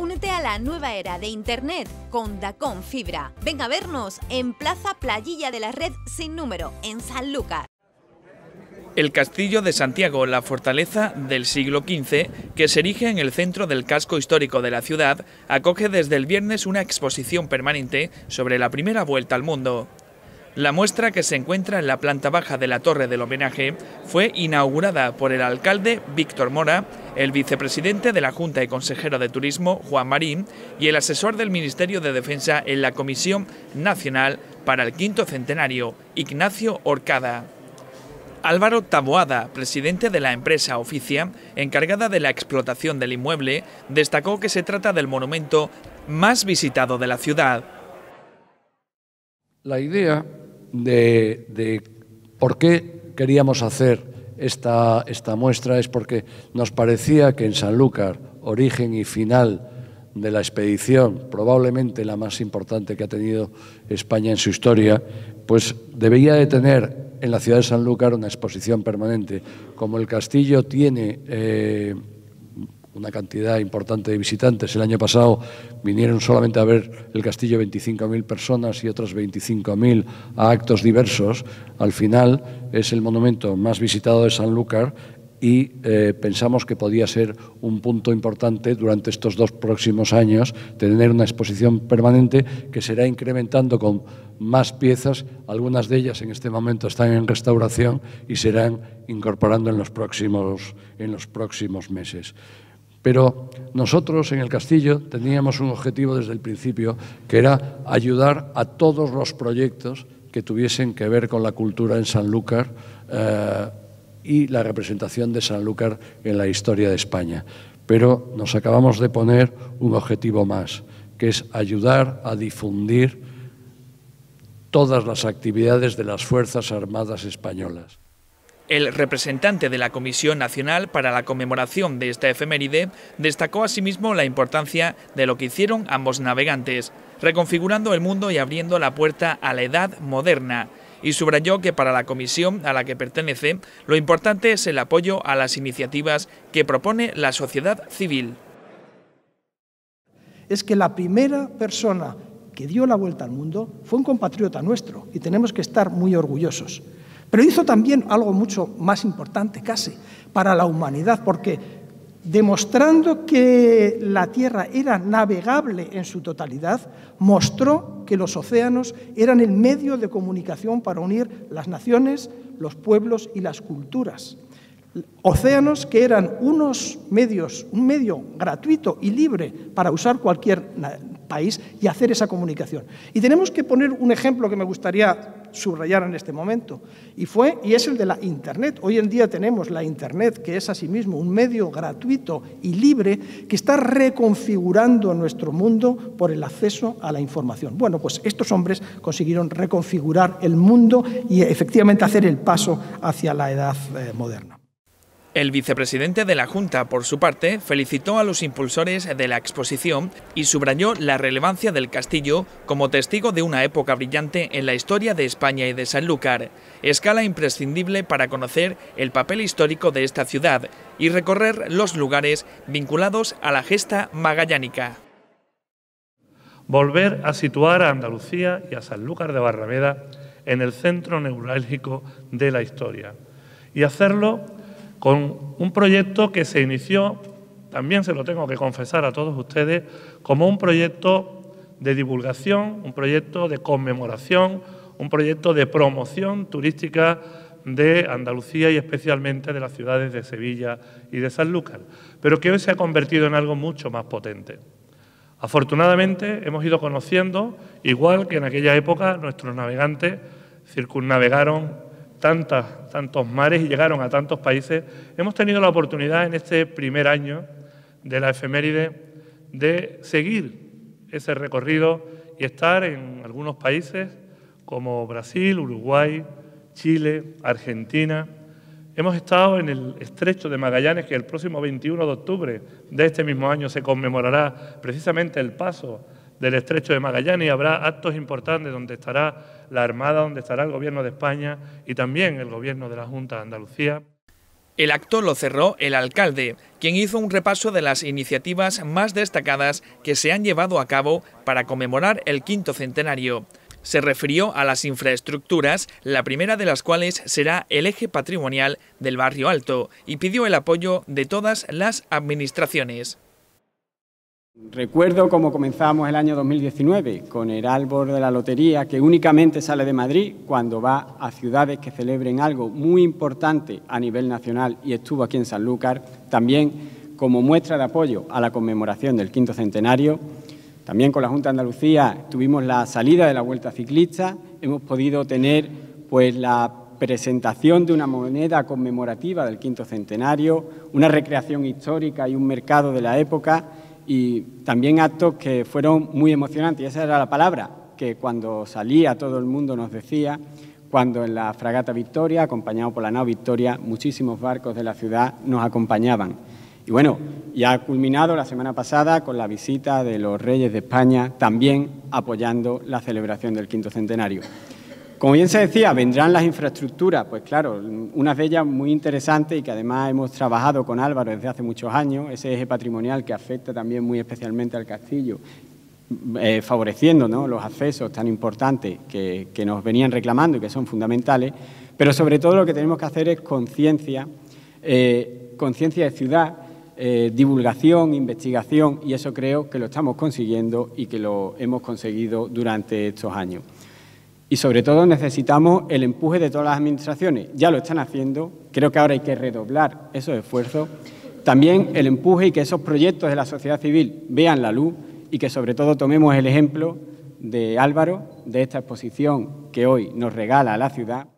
Únete a la nueva era de Internet con Dacom Fibra. Ven a vernos en Plaza Playilla de la Red sin número, en Sanlúcar. El Castillo de Santiago, la fortaleza del siglo XV, que se erige en el centro del casco histórico de la ciudad, acoge desde el viernes una exposición permanente sobre la primera vuelta al mundo. La muestra, que se encuentra en la planta baja de la Torre del Homenaje, fue inaugurada por el alcalde Víctor Mora, el vicepresidente de la Junta y consejero de Turismo Juan Marín y el asesor del Ministerio de Defensa en la Comisión Nacional para el Quinto Centenario, Ignacio Orcada. Álvaro Taboada, presidente de la empresa Oficia, encargada de la explotación del inmueble, destacó que se trata del monumento más visitado de la ciudad. La idea de, por qué queríamos hacer esta, esta muestra es porque nos parecía que en Sanlúcar, origen y final de la expedición, probablemente la más importante que ha tenido España en su historia, pues debería de tener en la ciudad de Sanlúcar una exposición permanente. Como el castillo tiene eh, una cantidad importante de visitantes. El año pasado vinieron solamente a ver el castillo 25.000 personas y otros 25.000 a actos diversos. Al final es el monumento más visitado de Sanlúcar y eh, pensamos que podía ser un punto importante durante estos dos próximos años tener una exposición permanente que será incrementando con más piezas, algunas de ellas en este momento están en restauración y serán incorporando en los próximos, en los próximos meses. Pero nosotros en el castillo teníamos un objetivo desde el principio, que era ayudar a todos los proyectos que tuviesen que ver con la cultura en Sanlúcar eh, y la representación de Sanlúcar en la historia de España. Pero nos acabamos de poner un objetivo más, que es ayudar a difundir todas las actividades de las Fuerzas Armadas Españolas. El representante de la Comisión Nacional para la conmemoración de esta efeméride destacó asimismo la importancia de lo que hicieron ambos navegantes, reconfigurando el mundo y abriendo la puerta a la edad moderna, y subrayó que para la comisión a la que pertenece lo importante es el apoyo a las iniciativas que propone la sociedad civil. Es que la primera persona que dio la vuelta al mundo fue un compatriota nuestro y tenemos que estar muy orgullosos. Pero hizo también algo mucho más importante casi para la humanidad, porque demostrando que la Tierra era navegable en su totalidad, mostró que los océanos eran el medio de comunicación para unir las naciones, los pueblos y las culturas. Océanos que eran unos medios, un medio gratuito y libre para usar cualquier país y hacer esa comunicación. Y tenemos que poner un ejemplo que me gustaría subrayar en este momento, y fue y es el de la Internet. Hoy en día tenemos la Internet, que es asimismo un medio gratuito y libre que está reconfigurando nuestro mundo por el acceso a la información. Bueno, pues estos hombres consiguieron reconfigurar el mundo y efectivamente hacer el paso hacia la edad eh, moderna. El vicepresidente de la Junta, por su parte, felicitó a los impulsores de la exposición y subrayó la relevancia del castillo como testigo de una época brillante en la historia de España y de Sanlúcar, escala imprescindible para conocer el papel histórico de esta ciudad y recorrer los lugares vinculados a la gesta magallánica. Volver a situar a Andalucía y a Sanlúcar de Barrameda en el centro neurálgico de la historia y hacerlo con un proyecto que se inició, también se lo tengo que confesar a todos ustedes, como un proyecto de divulgación, un proyecto de conmemoración, un proyecto de promoción turística de Andalucía y especialmente de las ciudades de Sevilla y de Sanlúcar, pero que hoy se ha convertido en algo mucho más potente. Afortunadamente hemos ido conociendo, igual que en aquella época nuestros navegantes circunnavegaron tantos mares y llegaron a tantos países, hemos tenido la oportunidad en este primer año de la efeméride de seguir ese recorrido y estar en algunos países como Brasil, Uruguay, Chile, Argentina. Hemos estado en el estrecho de Magallanes, que el próximo 21 de octubre de este mismo año se conmemorará precisamente el paso del estrecho de Magallanes y habrá actos importantes donde estará la Armada, donde estará el Gobierno de España y también el Gobierno de la Junta de Andalucía. El acto lo cerró el alcalde, quien hizo un repaso de las iniciativas más destacadas que se han llevado a cabo para conmemorar el quinto centenario. Se refirió a las infraestructuras, la primera de las cuales será el eje patrimonial del barrio alto, y pidió el apoyo de todas las administraciones. Recuerdo cómo comenzamos el año 2019 con el árbol de la lotería que únicamente sale de Madrid cuando va a ciudades que celebren algo muy importante a nivel nacional y estuvo aquí en Sanlúcar, también como muestra de apoyo a la conmemoración del quinto centenario. También con la Junta de Andalucía tuvimos la salida de la Vuelta Ciclista, hemos podido tener pues la presentación de una moneda conmemorativa del quinto centenario, una recreación histórica y un mercado de la época y también actos que fueron muy emocionantes. Y esa era la palabra que cuando salía todo el mundo nos decía, cuando en la fragata Victoria, acompañado por la nao Victoria, muchísimos barcos de la ciudad nos acompañaban. Y bueno, ya ha culminado la semana pasada con la visita de los reyes de España, también apoyando la celebración del quinto centenario. Como bien se decía, vendrán las infraestructuras, pues claro, unas de ellas muy interesantes y que además hemos trabajado con Álvaro desde hace muchos años, ese eje patrimonial que afecta también muy especialmente al castillo, eh, favoreciendo los accesos tan importantes que, nos venían reclamando y que son fundamentales, pero sobre todo lo que tenemos que hacer es conciencia, eh, conciencia de ciudad, eh, divulgación, investigación, y eso creo que lo estamos consiguiendo y que lo hemos conseguido durante estos años. Y sobre todo necesitamos el empuje de todas las administraciones. Ya lo están haciendo, creo que ahora hay que redoblar esos esfuerzos. También el empuje y que esos proyectos de la sociedad civil vean la luz y que sobre todo tomemos el ejemplo de Álvaro, de esta exposición que hoy nos regala la ciudad.